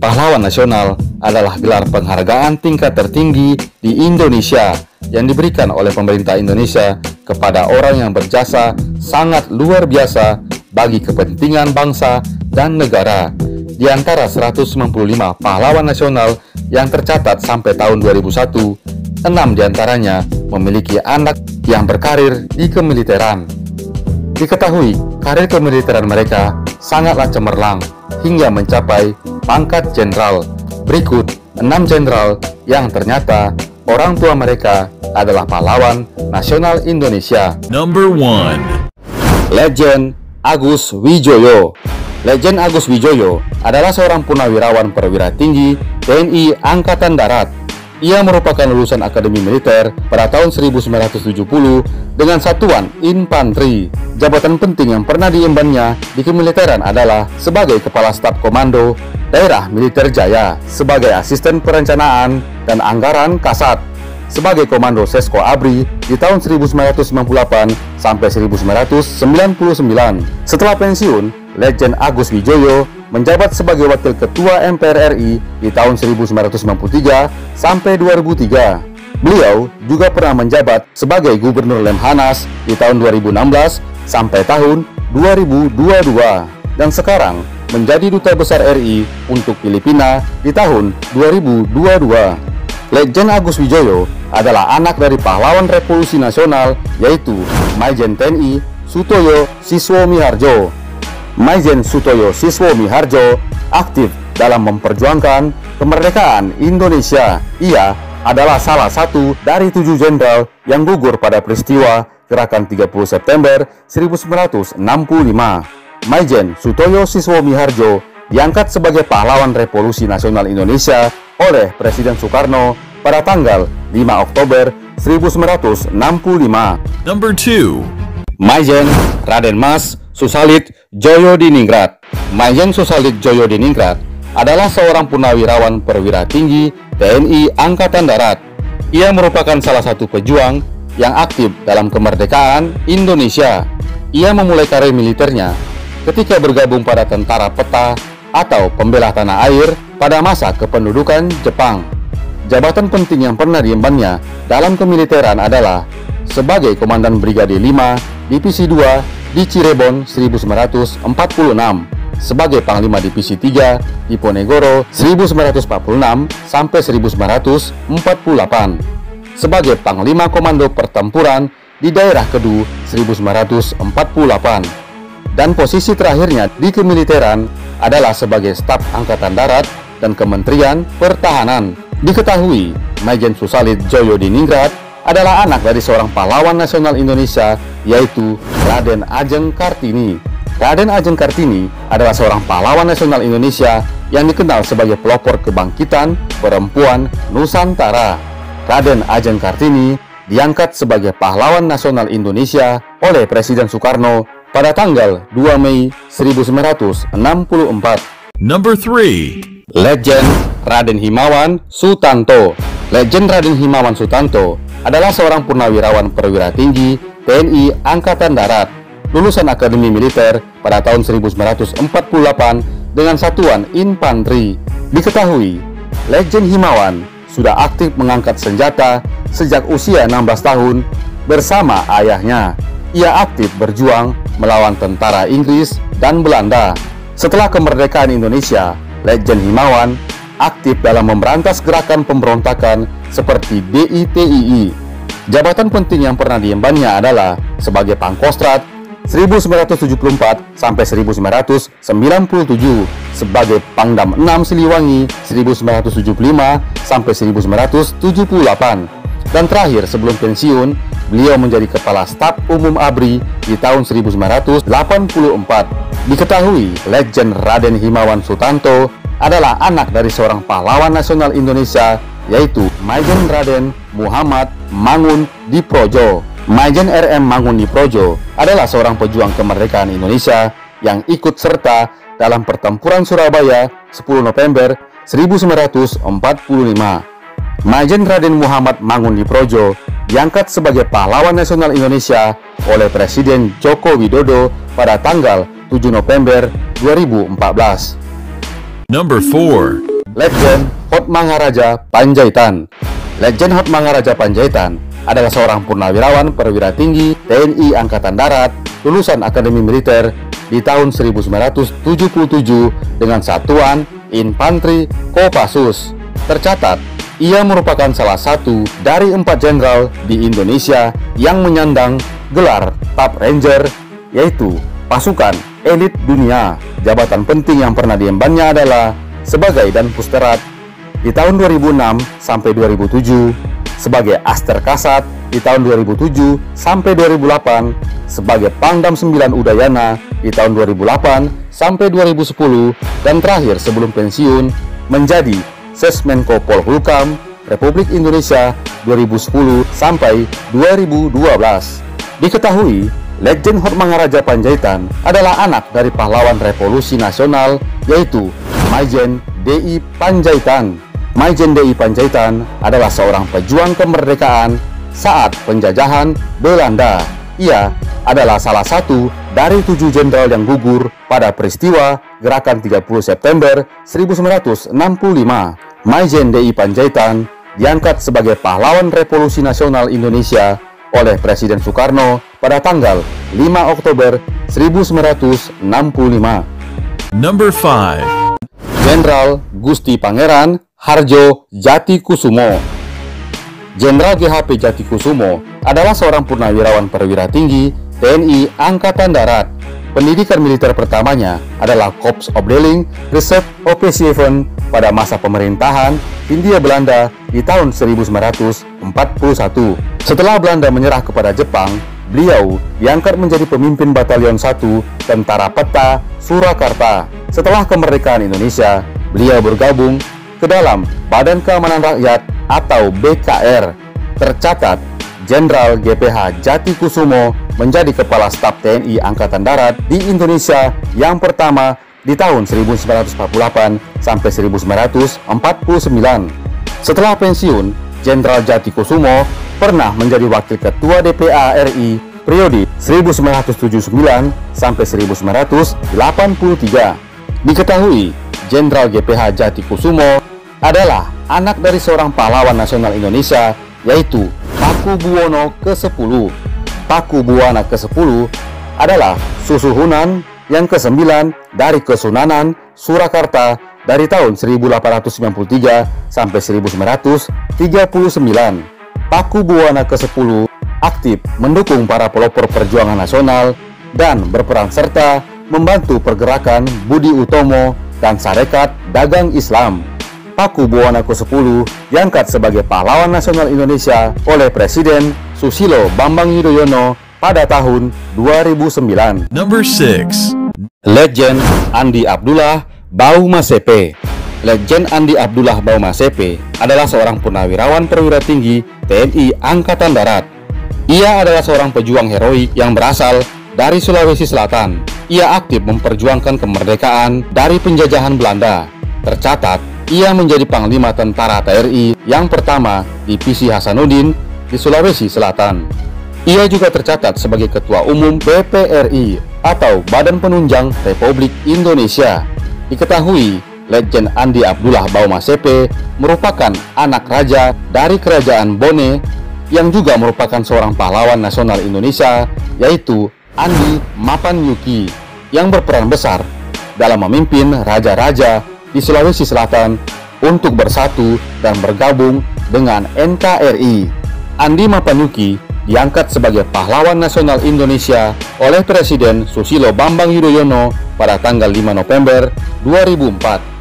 Pahlawan Nasional adalah gelar penghargaan tingkat tertinggi di Indonesia yang diberikan oleh pemerintah Indonesia kepada orang yang berjasa sangat luar biasa bagi kepentingan bangsa dan negara. Di antara 195 pahlawan nasional yang tercatat sampai tahun 2001, enam di antaranya memiliki anak yang berkarir di kemiliteran. Diketahui, karir kemiliteran mereka sangatlah cemerlang hingga mencapai pangkat jenderal. Berikut enam jenderal yang ternyata orang tua mereka adalah pahlawan nasional Indonesia. Number one. Legend Agus Wijoyo Legend Agus Wijoyo adalah seorang purnawirawan perwira tinggi TNI Angkatan Darat. Ia merupakan lulusan Akademi Militer pada tahun 1970 dengan satuan infanteri. Jabatan penting yang pernah diembannya di kemiliteran adalah sebagai Kepala Staf Komando Daerah Militer Jaya, sebagai asisten perencanaan dan anggaran Kasat, sebagai Komando Sesko Abri di tahun 1998 sampai 1999. Setelah pensiun, Legend Agus Wijoyo menjabat sebagai Wakil Ketua MPR RI di tahun 1993 sampai 2003. Beliau juga pernah menjabat sebagai Gubernur Lemhanas di tahun 2016 sampai tahun 2022 dan sekarang menjadi Duta Besar RI untuk Filipina di tahun 2022. Legend Agus Wijoyo adalah anak dari pahlawan revolusi nasional yaitu Maijen TNI Sutoyo Siswo Miharjo. Maizen Sutoyo Siswo Miharjo aktif dalam memperjuangkan kemerdekaan Indonesia. Ia adalah salah satu dari tujuh jenderal yang gugur pada peristiwa Gerakan 30 September 1965. Maijen Sutoyo Siswo Miharjo diangkat sebagai pahlawan revolusi nasional Indonesia oleh Presiden Soekarno pada tanggal 5 Oktober 1965. Number two. Mayen, Raden Mas Susalit Joyo Diningrat. Mayen Susalit Joyo Diningrat adalah seorang punawirawan perwira tinggi TNI Angkatan Darat. Ia merupakan salah satu pejuang yang aktif dalam kemerdekaan Indonesia. Ia memulai karir militernya ketika bergabung pada tentara peta atau pembela tanah air pada masa kependudukan Jepang. Jabatan penting yang pernah diembannya dalam kemiliteran adalah sebagai Komandan Brigade 5 Divisi 2 di Cirebon 1946, sebagai Panglima Divisi 3 di Ponegoro 1946 sampai 1948, sebagai Panglima Komando Pertempuran di daerah Kedu 1948 dan posisi terakhirnya di kemiliteran adalah sebagai staf Angkatan Darat dan Kementerian Pertahanan. Diketahui, Majen Susalit Joyo Diningrat adalah anak dari seorang pahlawan nasional Indonesia yaitu Raden Ajeng Kartini. Raden Ajeng Kartini adalah seorang pahlawan nasional Indonesia yang dikenal sebagai pelopor kebangkitan perempuan Nusantara. Raden Ajeng Kartini diangkat sebagai pahlawan nasional Indonesia oleh Presiden Soekarno pada tanggal 2 Mei 1964. Number three. Legend Raden Himawan Sutanto Legend Raden Himawan Sutanto adalah seorang purnawirawan perwira tinggi TNI Angkatan Darat lulusan Akademi Militer pada tahun 1948 dengan satuan infanteri. Diketahui, Legend Himawan sudah aktif mengangkat senjata sejak usia 16 tahun bersama ayahnya. Ia aktif berjuang melawan tentara Inggris dan Belanda. Setelah kemerdekaan Indonesia, Legend Himawan aktif dalam memberantas gerakan pemberontakan seperti DITII. Jabatan penting yang pernah diembannya adalah sebagai Pangkostrat 1974 sampai 1997, sebagai Pangdam 6 Siliwangi 1975 sampai 1978 dan terakhir sebelum pensiun, beliau menjadi Kepala Staf Umum ABRI di tahun 1984. Diketahui, legend Raden Himawan Sutanto adalah anak dari seorang pahlawan nasional Indonesia yaitu Majen Raden Muhammad Mangun Diprojo. Majen RM Mangun Diprojo adalah seorang pejuang kemerdekaan Indonesia yang ikut serta dalam pertempuran Surabaya 10 November 1945. Majen Raden Muhammad Mangun Projo diangkat sebagai pahlawan nasional Indonesia oleh Presiden Joko Widodo pada tanggal 7 November 2014. Number 4. Legend Hot Mangaraja Panjaitan Legend Hot Mangaraja Panjaitan adalah seorang purnawirawan perwira tinggi TNI Angkatan Darat lulusan Akademi Militer di tahun 1977 dengan satuan Infanteri Kopassus. Tercatat, ia merupakan salah satu dari empat jenderal di Indonesia yang menyandang gelar Top Ranger, yaitu pasukan elit dunia. Jabatan penting yang pernah diembannya adalah sebagai Dan Pusterat di tahun 2006 sampai 2007, sebagai Aster Kasat di tahun 2007 sampai 2008, sebagai Pangdam 9 Udayana di tahun 2008 sampai 2010, dan terakhir sebelum pensiun menjadi Sesmenko Polhukam Republik Indonesia 2010 sampai 2012. Diketahui Legend Mangaraja Panjaitan adalah anak dari pahlawan revolusi nasional yaitu Maijen D.I. Panjaitan. Maijen D.I. Panjaitan adalah seorang pejuang kemerdekaan saat penjajahan Belanda. Ia adalah salah satu dari tujuh jenderal yang gugur pada peristiwa Gerakan 30 September 1965. Maijen D.I. Panjaitan diangkat sebagai pahlawan revolusi nasional Indonesia oleh Presiden Soekarno pada tanggal 5 Oktober 1965. Number 5. Jenderal Gusti Pangeran Harjo Jati Kusumo Jenderal GHP Jati Kusumo adalah seorang purnawirawan perwira tinggi TNI Angkatan Darat. Pendidikan militer pertamanya adalah Korps Obdeling Reserve Operation pada masa pemerintahan Hindia Belanda di tahun 1941. Setelah Belanda menyerah kepada Jepang, beliau diangkat menjadi pemimpin Batalion 1 Tentara Peta Surakarta. Setelah kemerdekaan Indonesia, beliau bergabung ke dalam Badan Keamanan Rakyat atau BKR. Tercatat, Jenderal GPH Jati Kusumo menjadi Kepala Staf TNI Angkatan Darat di Indonesia yang pertama di tahun 1948 sampai 1949. Setelah pensiun, Jenderal Jati Kusumo pernah menjadi Wakil Ketua DPA RI periode 1979 sampai 1983. Diketahui, Jenderal GPH Jati Kusumo adalah anak dari seorang pahlawan nasional Indonesia yaitu Paku Buwono ke-10. Paku Buwana ke-10 adalah susuhunan yang ke-9 dari Kesunanan Surakarta dari tahun 1893 sampai 1939. Paku Buwana ke-10 aktif mendukung para pelopor perjuangan nasional dan berperan serta membantu pergerakan Budi Utomo dan Sarekat Dagang Islam. Paku Buwana ke-10 diangkat sebagai pahlawan nasional Indonesia oleh Presiden Susilo Bambang Yudhoyono pada tahun 2009. Number 6. Legend Andi Abdullah Baumasepe Legend Andi Abdullah Baumasepe adalah seorang purnawirawan perwira tinggi TNI Angkatan Darat. Ia adalah seorang pejuang heroik yang berasal dari Sulawesi Selatan. Ia aktif memperjuangkan kemerdekaan dari penjajahan Belanda. Tercatat, ia menjadi Panglima Tentara TRI yang pertama di PC Hasanuddin di Sulawesi Selatan. Ia juga tercatat sebagai Ketua Umum BPRI atau Badan Penunjang Republik Indonesia. Diketahui, Legend Andi Abdullah Baumasepe merupakan anak raja dari Kerajaan Bone yang juga merupakan seorang pahlawan nasional Indonesia yaitu Andi Mapanyuki yang berperan besar dalam memimpin raja-raja di Sulawesi Selatan untuk bersatu dan bergabung dengan NKRI. Andi Mapanyuki diangkat sebagai pahlawan nasional Indonesia oleh Presiden Susilo Bambang Yudhoyono pada tanggal 5 November 2004